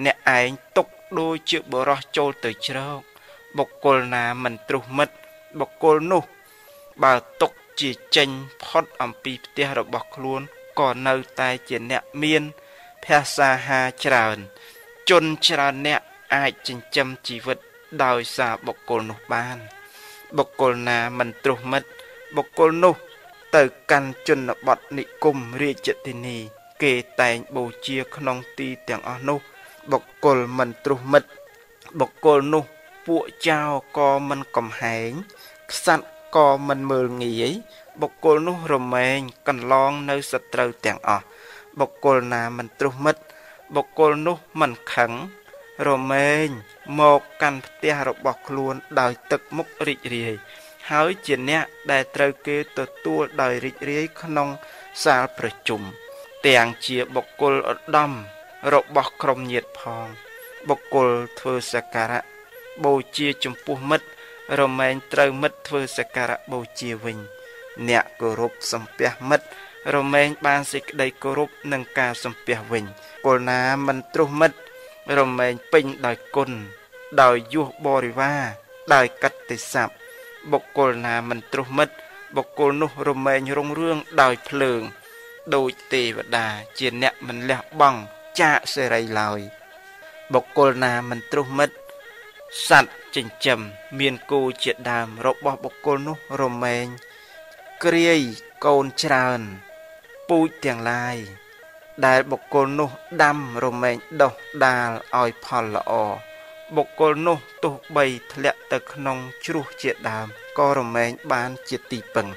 អ្នកឯងទុកដូចជាបរោះចូលទៅជ្រោកបុគ្គលណាមិនទ្រុះមិត្តបុគ្គលនោះ បើទុកជាចេញផុតអំពីផ្ទះរបស់ខ្លួនក៏នៅតែជាអ្នកមានភាសាហាច្រើន ជនច្រើនអ្នក អាចចិញ្ចឹមជីវិតដោយសារបុគ្គលនោះបាន បុគ្គលណាមិនត្រុះមិត្តបុគ្គលនោះទៅកាន់ជនបទនិគមរាជធានី គេតែងបូជាក្នុងទីទាំងអស់នោះ បុគ្គលមិនត្រុះមិត្តបុគ្គលនោះពួកចៅក៏មិនកំហែងខ្សាត់ក៏មិនមើលងាយបុគ្គលនោះរមែងកន្លងនៅសត្រូវទាំងអស់បុគ្គលណាមិនត្រុះមិត្តបុគ្គលនោះមិនខឹង រមែងមកកាន់ផ្ទះរបស់ខ្លួនដោយទឹកមុខរីករាយហើយជាអ្នកដែលត្រូវគេទទួលដោយរីករាយក្នុងសាលប្រជុំទាំងជាបុគ្គលឧត្តមរបស់ក្រុមញាតិផង បុគ្គលធ្វើសក្ការៈបូជាចំពោះមិត្តរមែងត្រូវមិត្តធ្វើសក្ការៈបូជាវិញ អ្នកគោរពសំពះមិត្តរមែងបានសេចក្តីគោរពនិងការសំពះវិញគលណាមិនត្រុះមិត្ត រមែងពេញដោយគុណដោយយុះបរិវារដោយកតេស័ព្ទបុគ្គលណាមិនត្រុះមិត្តបុគ្គលនោះរមែងរុងរឿងដោយភ្លើង ដូចទេវតាជាអ្នកមិនលះបង់ចាកសេរីឡើយបុគ្គលណាមិនត្រុះមិត្តសัตว์ចិញ្ចឹមមានគោជាដើមរបស់បុគ្គលនោះរមែងគ្រាយកូនច្រើនពូជទាំងឡាយ ដែលបុគ្គលនោះដាំរមែងដុះដាលឲ្យផលល្អបុគ្គលនោះទោះបីធ្លាក់ទៅក្នុងជ្រោះជាដើមក៏រមែងបានជាទីពឹង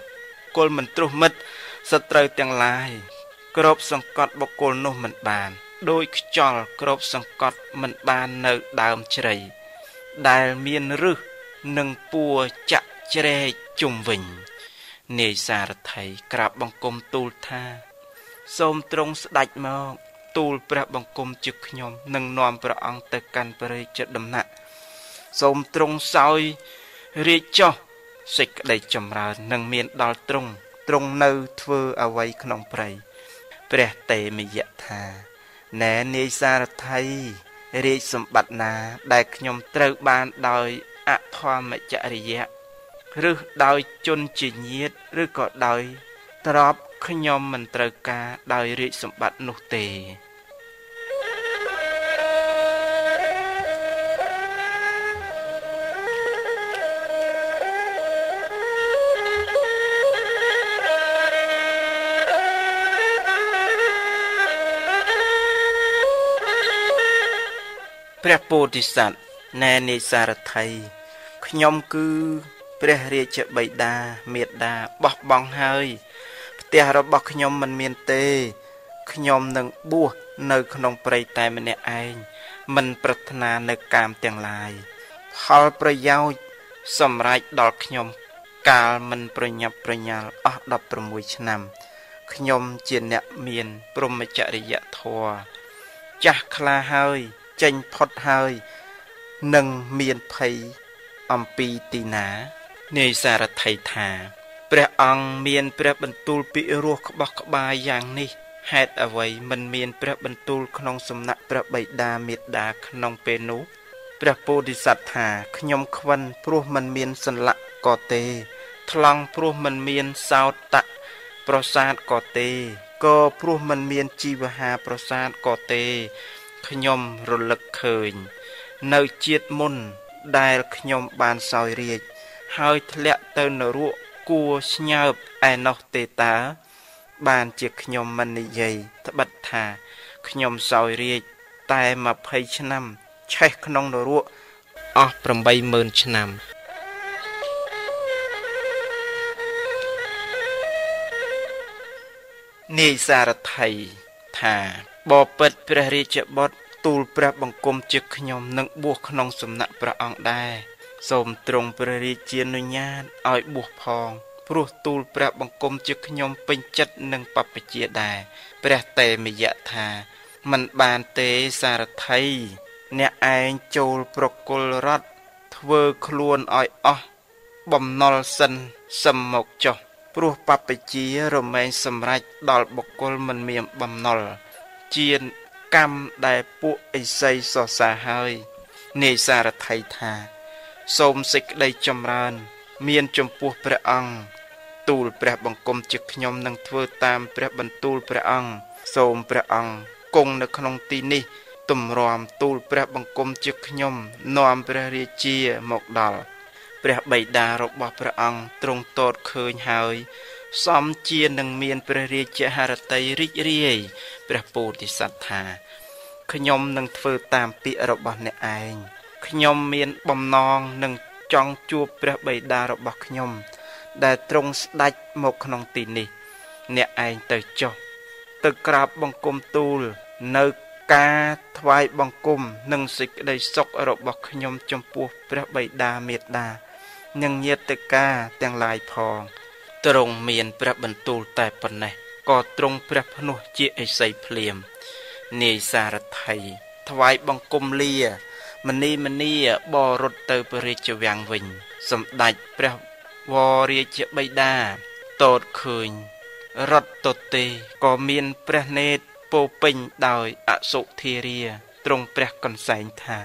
គល់មិនត្រុះមិត្តសត្រូវទាំងឡាយក្របសង្កត់បុគ្គលនោះមិនបានដោយខ្យល់ក្របសង្កត់មិនបាននៅដើមជ្រៃដែលមានរឹសនិងពួរចាក់ជ្រែកជុំវិញនាយសារថីក្រាបបង្គំទូលថា សូមទ្រង់ស្ដេចមកទូលព្រះបង្គំជាខ្ញុំនឹងនាំព្រះអង្គទៅកាន់ព្រះរាជដំណាក់សូមទ្រង់សោយរាជចោះសេចក្តីចម្រើននឹងមានដល់ទ្រង់ទ្រង់នៅធ្វើអ្វីក្នុងព្រៃព្រះតេមយៈថាណែនាយសារថៃរាជសម្បត្តិណា ដែលខ្ញុំត្រូវបានដោយអធម្មចរិយៈឬដោយជនជាញាតឬក៏ដោយទ្រប ខ្ញុំមិនត្រូវការដោយរាជសម្បត្តិនោះទេព្រះពោធិសត្វណែនេសារថៃខ្ញុំគឺ ព្រះរាជបិតាមេដាបោះបង់ហើយ ផ្ទះរបស់ខ្ញុំមិនមានទេខ្ញុំនឹងបួសនៅក្នុងព្រៃតែម្នាក់ឯងមិនប្រាថ្នានៅកាមទាំងឡាយផលប្រយោជន៍សម្រាប់ដល់ខ្ញុំកាលមិនប្រញាប់ប្រញាល់អស់16ឆ្នាំខ្ញុំជាអ្នកមាន ព្រមចរិយធម៌ចាស់ខ្លាហើយចេញផុតហើយនឹងមានភ័យអំពីទីណានាយសារថៃថា ព្រះអង្គមានព្រះបន្ទូលពិរោះក្បោះក្បាយយ៉ាងនេះហេតុអ្វីមិនមានព្រះបន្ទូលក្នុងសំណាក់ព្រះបិតាមេត្តាក្នុងពេលនោះព្រះពោធិសត្វថាខ្ញុំខ្វិនព្រោះមិនមានសន្លាក់ក៏ទេថ្លង់ព្រោះមិនមានសោតៈប្រសាទក៏ទេក៏ព្រោះមិនមានជីវហាប្រសាទក៏ទេខ្ញុំរលឹកឃើញ នៅជាតិមុនដែលខ្ញុំបានសោយរាជហើយធ្លាក់ទៅនរក គួស្ញើបឯណោះទេតា បានជាខ្ញុំមិននិយាយត្បិតថាខ្ញុំសោយរាជតែ20ឆ្នាំឆេះក្នុងនរកអស់80000ឆ្នាំនាយសារថៃថាបបិទ្ធព្រះរាជបុត្រទូលព្រះបង្គំជាខ្ញុំនឹងបួសក្នុងសំណាក់ព្រះអង្គដែរ សូមទ្រង់ព្រះរាជានុញ្ញាតឲ្យបួសផងព្រោះទូលព្រះបង្គំជាខ្ញុំពេញចិត្តនឹងបព្វជិដែរព្រះតេមយៈថាមិនបានទេសារថីអ្នកឯងចូលប្រគល់រត់ធ្វើខ្លួនឲ្យអស់បំណុលសិនសឹមមកចុះព្រោះបព្វជិរមែងសម្រេចដល់បុគ្គលមិនមានបំណុលជាកម្មដែលពួកឥសីសរសើរហើយនាយសារថៃថា សូមសេចក្តីចម្រើន មានចំពោះព្រះអង្គទូលព្រះបង្គំជាខ្ញុំនឹងធ្វើតាមព្រះបន្ទូលព្រះអង្គសូមព្រះអង្គគង់នៅក្នុងទីនេះទម្រាំទូលព្រះបង្គំជាខ្ញុំនាំព្រះរាជាមកដល់ព្រះបិតារបស់ព្រះអង្គទ្រង់តតឃើញហើយ សំជានឹងមានព្រះរាជហឫទ័យរីករាយព្រះពោធិសត្វថាខ្ញុំនឹងធ្វើតាមពាក្យរបស់អ្នកឯង ខ្ញុំមានបំណងនឹងចង់ជួបព្រះបិតារបស់ខ្ញុំ ដែលទ្រង់ស្ដេចមកក្នុងទីនេះ អ្នកឯងទៅចុះទៅក្រាបបង្គំទូល នៅការថ្វាយបង្គំនិងសេចក្តីសុខរបស់ខ្ញុំចំពោះព្រះបិតាមេត្តា និងញាតិកាទាំងឡាយផងទ្រង់មានព្រះបន្ទូលតែប៉ុណ្ណេះក៏ទ្រង់ព្រះភ្នោះជាឥសីភ្លាមនាយសារថីថ្វាយបង្គំលា មនីមនីបរត់ទៅព្រះរាជវាំងវិញ សម្ដេចព្រះវររាជបិតាតតឃើញរត់ទទេក៏មានព្រះនេតពោពេញដោយអសុធារាទ្រង់ព្រះកន្សែងថា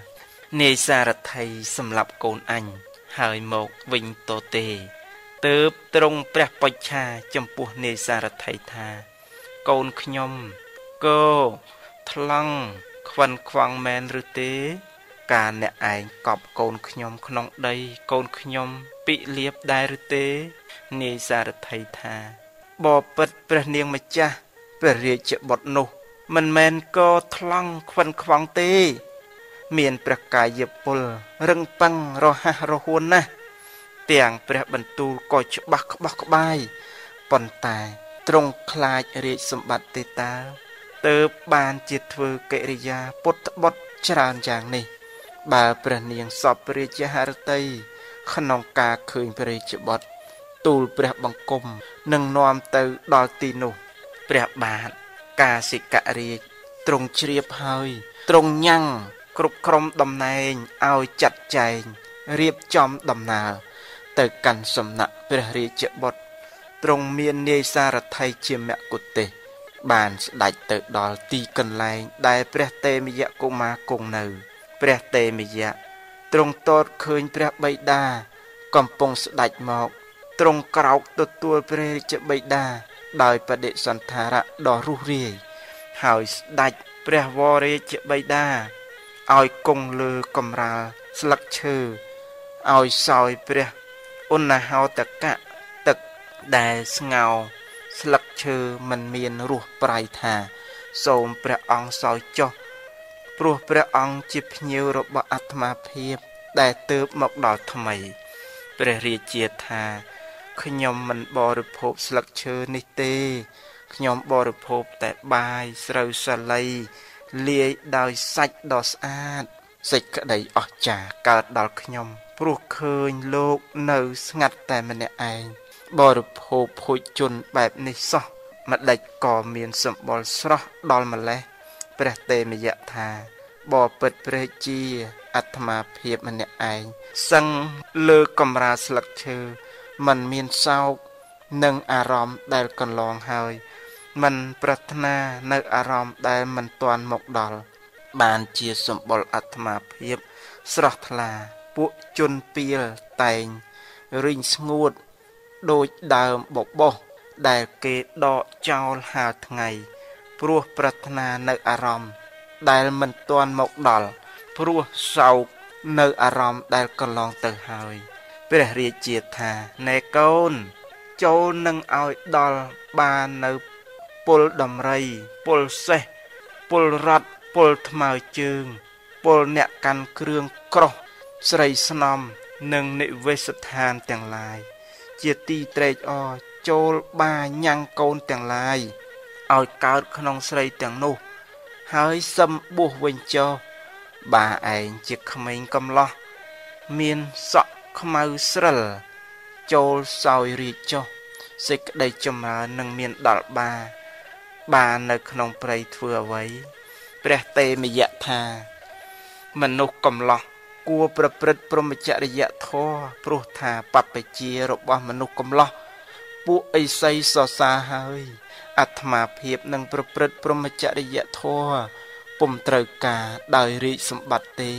នាយសារថីសម្រាប់កូនអញហើយមកវិញទទេទើបទ្រង់ព្រះបច្ឆាចំពោះនាយសារថីថា កូនខ្ញុំកោថ្លង់ខ្វិនខ្វាំងមែនឬទេ ការអ្នកឯងកប់កូនខ្ញុំក្នុងដីកូនខ្ញុំពិលៀបដែរឬទេនាយសារថីថាបបិទ្ធព្រះនាងម្ចាស់ព្រះរាជបុត្រនោះ មិនមែនកថ្លង់ខ្វិនខ្វងទេ មានព្រះកាយពលរឹងប៉ឹងរហ័សរហួនណាស់ទាំងព្រះបន្ទូលក៏ច្បាស់ក្បោះក្បាយប៉ុន្តែទ្រង់ខ្លាចរាជសម្បត្តិទេតាទើបបានជាធ្វើកិរិយាពុតបុតច្រើនយ៉ាងនេះ បើព្រះនាងសពរាជហឫទ័យក្នុងការឃើញព្រះរាជបុត្រទូលព្រះបង្គំនឹងនាំទៅដល់ទីនោះ ព្រះបាទកាសិករាជទ្រង់ជ្រាបហើយទ្រង់ញ៉ាំងគ្រប់ក្រុមតំណែងឲ្យចាត់ចែងរៀបចំដំណើរទៅកាន់សំណាក់ព្រះរាជបុត្រទ្រង់មាននាយសារថីជាមគ្គុទេសបានស្ដេចទៅដល់ទីកន្លែងដែលព្រះតេមយកុមារគង់នៅ ព្រះតេមយៈទ្រង់តតឃើញព្រះបិតា កំពុងស្ដេចមកទ្រង់ក្រោកទទួលព្រះរាជបិតា ដោយបដិសន្ធារៈដ៏រុះរាយហើយស្ដេចព្រះវររាជបិតាឲ្យគង់លើកំរាលស្លឹកឈើឲ្យសោយព្រះឧណហោតកៈទឹកដែលស្ងោស្លឹកឈើមិនមានរសប្រៃថា សូមព្រះអង្គសោយចុះ ព្រោះព្រះអង្គជាភ្ញៀវរបស់អាត្មាភាព ដែលទៅមកដល់ថ្មី ព្រះរាជាថាខ្ញុំមិនបរិភោគស្លឹកឈើនេះទេ ខ្ញុំបរិភោគតែបាយស្រូវសាលី លាយដោយសាច់ដ៏ស្អាតសេចក្តីអស្ចារ្យកើតដល់ខ្ញុំ ព្រោះឃើញលោកនៅស្ងាត់តែម្នាក់ឯងបរិភោគភោជនបែបនេះសោះម្ដេចក៏មានសម្បុរស្រស់ដល់ម្លេះ ព្រះតេមយៈថាបបិទ្ធព្រះជាអាត្មាភាពម្នាក់ឯងសឹងលើកំរាស្លឹកឈើมันមានសោកនឹងអារម្មណ៍ដែលកន្លងហើយมันប្រាថ្នានៅអារម្មណ៍ដែលមិនទាន់មកដល់បានជាសម្បុរអាត្មាភាពស្រស់ថ្លាពួកជនពៀលតែងរីងស្ងួតដូចដើមបបោះដែលគេដកចោលហាលថ្ងៃ ព្រោះប្រាថ្នានៅអារម្មណ៍ដែលមិនទាន់មកដល់ព្រោះសោកនៅអារម្មណ៍ដែលកន្លងទៅហើយព្រះរាជាថាណែកូន ចូលនឹងឲ្យដល់បាននៅពលដំរី ពលសេះពលរត់ពលថ្មើរជើង ពលអ្នកកាន់គ្រឿងក្រោះស្រីស្នំនិងនិវេសដ្ឋានទាំងឡាយ ជាទីត្រេកអរចូលបាញ៉ាំងកូនទាំងឡាយ ឲ្យកើតក្នុងស្រីទាំងនោះ ហើយសឹមបួសវិញចុះបាឯងជាក្មេងកំឡោះមានសក់ខ្មៅស្រិលចូលសោយរាជចុះសេចក្តីចម្រើននឹងមានដល់បា បាននៅក្នុងព្រៃធ្វើអ្វីព្រះតេមយៈថា មនុស្សកំឡោះគួរប្រព្រឹត្តព្រមចរិយធម៌ព្រោះថាបព្វជិរបស់មនុស្សកំឡោះពួកអិសីសរសើរហើយ អាត្មាភាពនឹងប្រព្រឹត្តព្រមចរិយធម៌ពុំត្រូវការដោយរាជសម្បត្តិទេ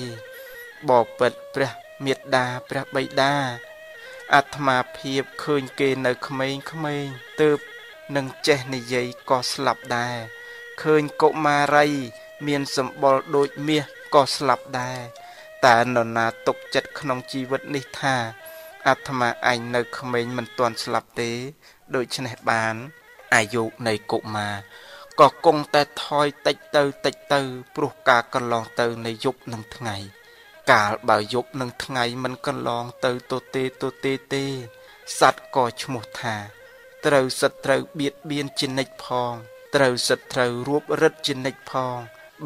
បបិទ្ធព្រះមេត្តាព្រះបិតាអាត្មាភាពឃើញគេនៅក្មេងៗទើបនឹងចេះនិយាយក៏ស្លាប់ដែរឃើញកុមារីមានសម្បុរដូចមាសក៏ស្លាប់ដែរតែនរណាទុកចិត្តក្នុងជីវិតនេះថាអាត្មាឯងនៅក្មេងមិនទាន់ស្លាប់ទេ ដូច្នេះបាន អាយុនៃកុមារក៏គង់តែថយតិចទៅតិចទៅ ព្រោះការកន្លងទៅនៃយប់និងថ្ងៃ កាលបើយប់និងថ្ងៃមិនកន្លងទៅទទេទទេទេសัตว์ក៏ឈ្មោះថា ត្រូវសត្រូវបៀតបៀនជានិច្ចផង ត្រូវសត្រូវរួបរឹតជានិច្ចផង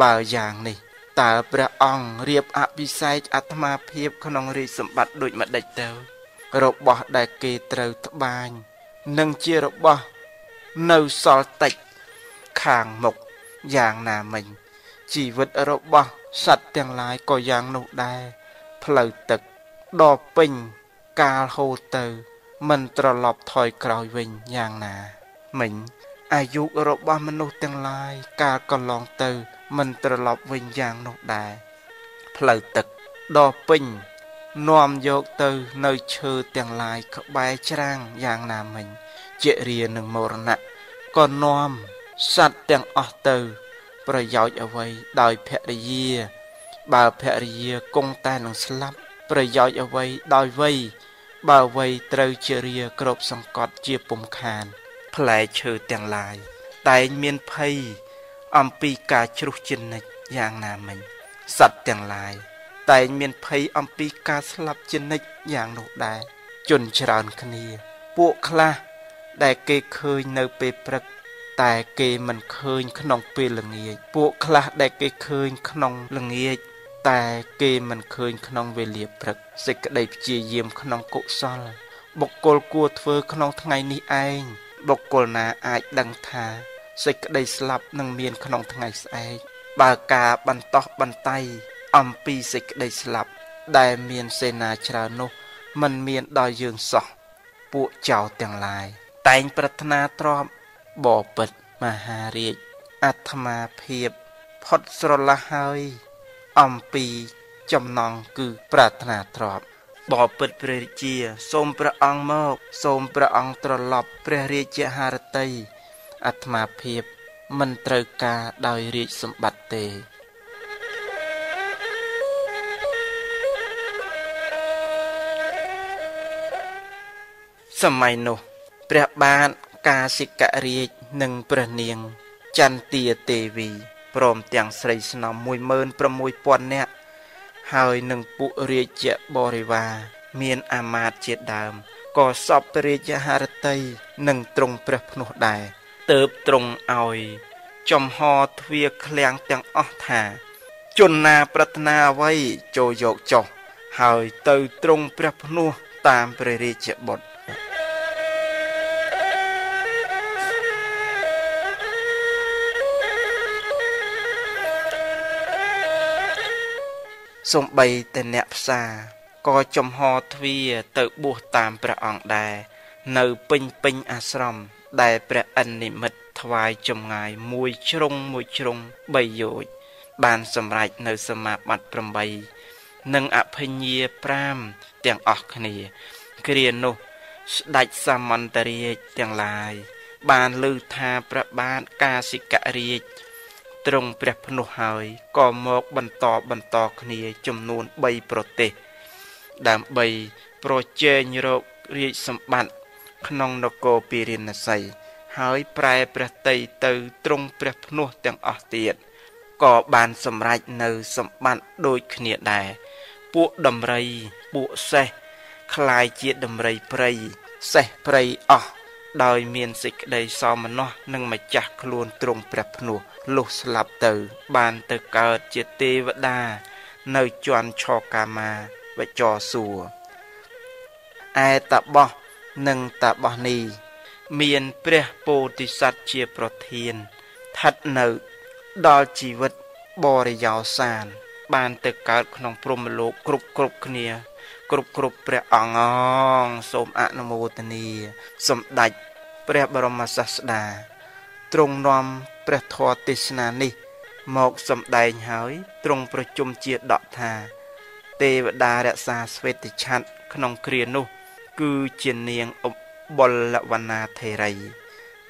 បើយ៉ាងនេះតើព្រះអង្គរៀបអភិសេកអាត្មាភាពក្នុងរាជសម្បត្តិដូចម្ដេចទៅ របស់ដែលគេត្រូវត្បាញនឹងជារបស់ នៅសល់តិចខាងមុខយ៉ាងណាមិញជីវិតរបស់សត្វទាំងឡាយក៏យ៉ាងនោះដែរផ្លូវទឹកដ៏ពេញកាលហូរទៅមិនត្រឡប់ថយក្រោយវិញយ៉ាងណាមិញអាយុរបស់មនុស្សទាំងឡាយកាលកន្លងទៅមិនត្រឡប់វិញយ៉ាងនោះដែរផ្លូវទឹកដ៏ពេញនាំយកទៅនៅឈើទាំងឡាយក្បែរច្រាំងយ៉ាងណាមិញ ជារានឹងមរណៈក៏នាំសត្វទាំងអស់ទៅ ប្រយោជន៍អ្វីដោយភរិយា បើភរិយាគង់តែនឹងស្លាប់ ប្រយោជន៍អ្វីដោយវ័យបើវ័យត្រូវជារាគ្រប់សង្កត់ជាពុំខានផ្លែឈើទាំងឡាយតែងមានភ័យអំពីការជ្រុះជានិច្ចយ៉ាងណាមិញសត្វទាំងឡាយតែងមានភ័យអំពីការស្លាប់ជានិច្ចយ៉ាងនោះដែរជនច្រើនគ្នា ពួកខ្លះ ដែលគេឃើញនៅពេលព្រឹក តែគេមិនឃើញក្នុងពេលល្ងាចពួកខ្លះដែលគេឃើញក្នុងល្ងាចតែគេមិនឃើញក្នុងវេលាព្រឹកសេចក្តីព្យាយាមក្នុងកុសល បុគ្គលគួរធ្វើក្នុងថ្ងៃនេះឯងបុគ្គលណាអាចដឹងថាសេចក្តីស្លាប់នឹងមានក្នុងថ្ងៃស្អែកបើការបន្តោះបន្ទៃអំពីសេចក្តីស្លាប់ ដែលមានសេនាច្រើននោះมันមានដល់យើងសោះពួកចៅទាំងឡាយ តែងប្រាថ្នាទ្របបពិតមហារាជអាត្មាភាពផុតស្រឡះហើយអំពីចំណងគឺប្រាថ្នាទ្របបពិតព្រះរាជា សូមព្រះអង្គមក សូមព្រះអង្គត្រឡប់ព្រះរាជហារតីអាត្មាភាពមិនត្រូវការដោយរាជសម្បត្តិទេសម័យនោះ ព្រះបាទកាសិករាជនិងព្រះនាង ចន្ទាទេវីព្រមទាំងស្រីស្នំ16000នាក់ហើយនឹងពួករាជបរិវារមានអាមាត្យជាដើមក៏សពរាជហរតីនឹងទ្រង់ព្រះភ្នោះដែរទៅបទ្រង់ឲ្យចំហទ្វាឃ្លាំងទាំងអស់ថា ជនណាប្រាថ្នាអ្វីចូលយកចុះហើយទៅទ្រង់ព្រះភ្នោះតាមព្រះរាជបុត្រ សំបីតែអ្នកផ្សារក៏ចំហទ្វាទៅបួសតាមព្រះអង្គដែរនៅពេញពេញអាស្រមដែលព្រះអិននិមិត្តថ្វាយចម្ងាយមួយជ្រុងមួយជ្រុង3យោជបានសម្រេចនៅសមាបត្តិ8និងអភិញ្ញា5ទាំងអស់គ្នា គ្រានោះស្ដេចសមន្តរាជទាំងឡាយបានលើថាព្រះបាទកាសិករាជ ទ្រង់ព្រះភ្នោះហើយក៏មកបន្តបន្តគ្នាចំនួន3ប្រទេស ដើម្បីប្រជែងរករាជសម្បត្តិក្នុងនគរពារាណសីហើយប្រែព្រះតីទៅទ្រង់ព្រះភ្នោះទាំងអស់ទៀតក៏បានសម្រេចនៅសម្បត្តិដូចគ្នាដែរពួកដំរីពួកសេះคล้ายជាដំរីព្រៃសេះព្រៃអស់ដោយមានសេចក្តីសោមនស្សនឹងម្ចាស់ខ្លួនទ្រង់ព្រះភ្នោះ លុះស្លាប់ទៅ បានទៅកើតជាទេវតា នៅជាន់ឆកាមាវចរសួរឯតបោះនិងតបោះនេះមានព្រះពោធិសត្វជាប្រធានស្ថិតនៅដល់ជីវិតបរិយោសាន បានទៅកើតក្នុងព្រហ្មលោកគ្រប់គ្រប់គ្នា គ្រប់គ្រប់ព្រះអង្គងសូមអនុមោទនាសម្ដេចព្រះបរមសាស្តាទ្រង់នាំ ព្រះធម៌ទេសនានេះ មកសម្ដែងហើយទ្រង់ប្រជុំជាដកថា ទេវតារក្សាស្វេតឆ័ត្រក្នុងគ្រានោះ គឺជានាងអបុលវណ្ណាធេរី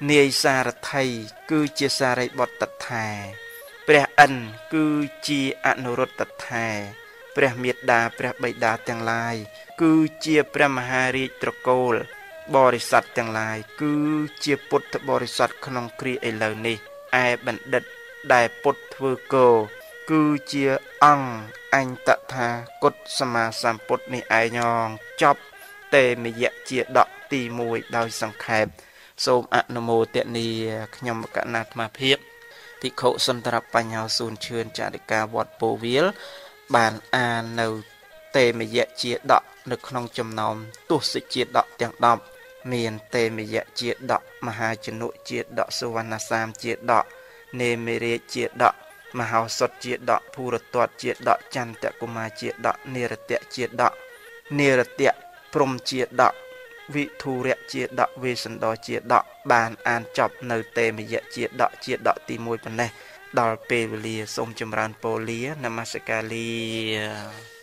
នាយសារថីគឺជាសារីបុត្រថែព្រះអិនគឺជាអនុរុទ្ធថែព្រះមេត្តាព្រះបិតាទាំងឡាយគឺជាព្រះមហារាជត្រកូល បរិស័ទទាំងឡាយគឺជាពុទ្ធបរិស័ទក្នុងគ្រាឥឡូវនេះ ឯបណ្ឌិតដែលពុទ្ធធ្វើគោគឺជាអង្គអញតថាគតសម្មាសម្ពុទ្ធនេះឯងងចប់តេមយៈជាដកទី1ដោយសង្ខេបសូមអនុមោទនាខ្ញុំកណាត់មាភិបភិក្ខុសន្តរបញ្ញោសួនឈឿនចារិកាវត្តពោវាលបានអាននៅតេមយៈជាដកនៅក្នុងចំណោមទស្សជាដកទាំង10 មានតេមយៈជាដកមហាជនុជាដកសុវណ្ណសាមជាដកនេមិរាជជាដកមហោសុតជាដកភូរតតជាដកចន្ទកុមារជាដកនិរតៈជាដកនិរតៈព្រំជាដកវិធុរៈជាដកវេសន្តរជាដកបានអានចប់នៅតេមយៈជាដកជាដកទី1ប៉ុណ្ណេះដល់ពេលវេលាសូមចម្រើនពរលានមស្ការលា